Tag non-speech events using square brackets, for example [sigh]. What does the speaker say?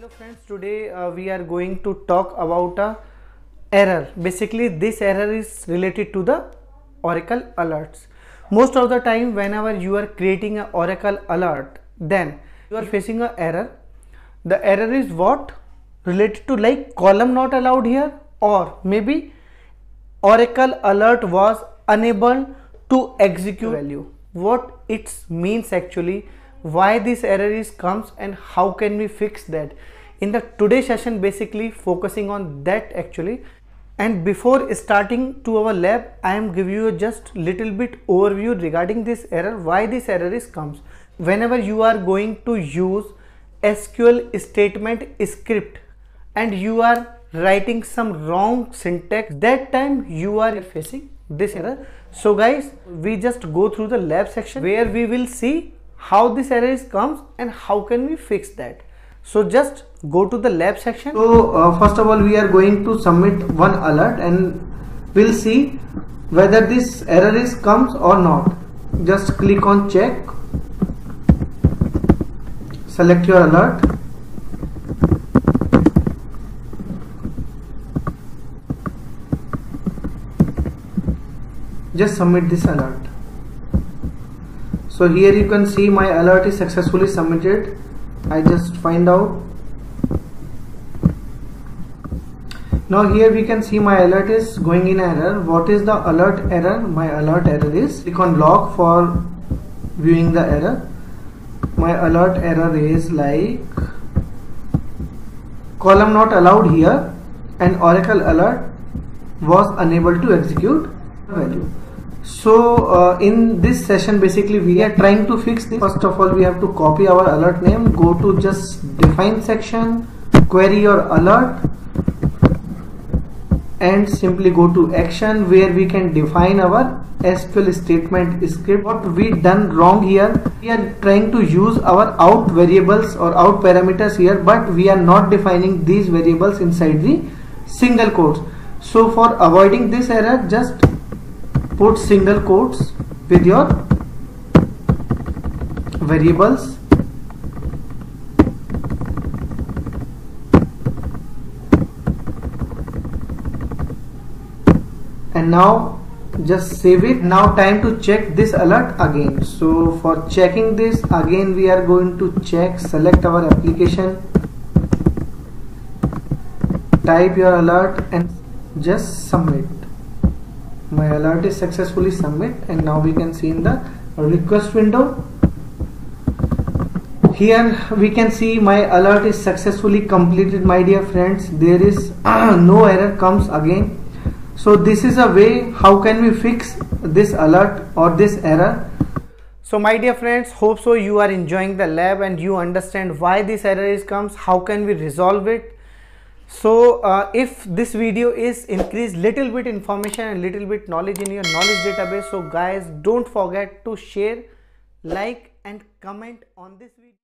hello friends today uh, we are going to talk about a error. Basically this error is related to the oracle alerts. Most of the time whenever you are creating an oracle alert then you are facing an error. The error is what? Related to like column not allowed here or maybe oracle alert was unable to execute value. what it means actually why this error is comes and how can we fix that. In the today session basically focusing on that actually. And before starting to our lab i am giving you just little bit overview regarding this error why this error is comes. Whenever you are going to use sql statement script and you are writing some wrong syntax that time you are facing this error. So guys we just go through the lab section where we will see how this error is comes and how can we fix that. So just go to the lab section. So uh, first of all we are going to submit one alert and we'll see whether this error is comes or not. Just click on check. Select your alert. Just submit this alert so here you can see my alert is successfully submitted. I just find out. Now here we can see my alert is going in error. What is the alert error? My alert error is click on log for viewing the error. My alert error is like column not allowed here. And oracle alert was unable to execute the value so uh, in this session basically we are trying to fix this. First of all we have to copy our alert name. Go to just define section query your alert and simply go to action where we can define our SQL statement script. What we done wrong here? We are trying to use our out variables or out parameters here but we are not defining these variables inside the single quotes. So for avoiding this error just put single quotes with your variables. And now just save it. Now time to check this alert again. So for checking this again we are going to check select our application. Type your alert and just submit my alert is successfully submit and now we can see in the request window. Here we can see my alert is successfully completed my dear friends. There is [clears throat] no error comes again. So this is a way how can we fix this alert or this error? So my dear friends hope so you are enjoying the lab and you understand why this error is comes how can we resolve it so uh, if this video is increase little bit information and little bit knowledge in your knowledge database so guys don't forget to share like and comment on this video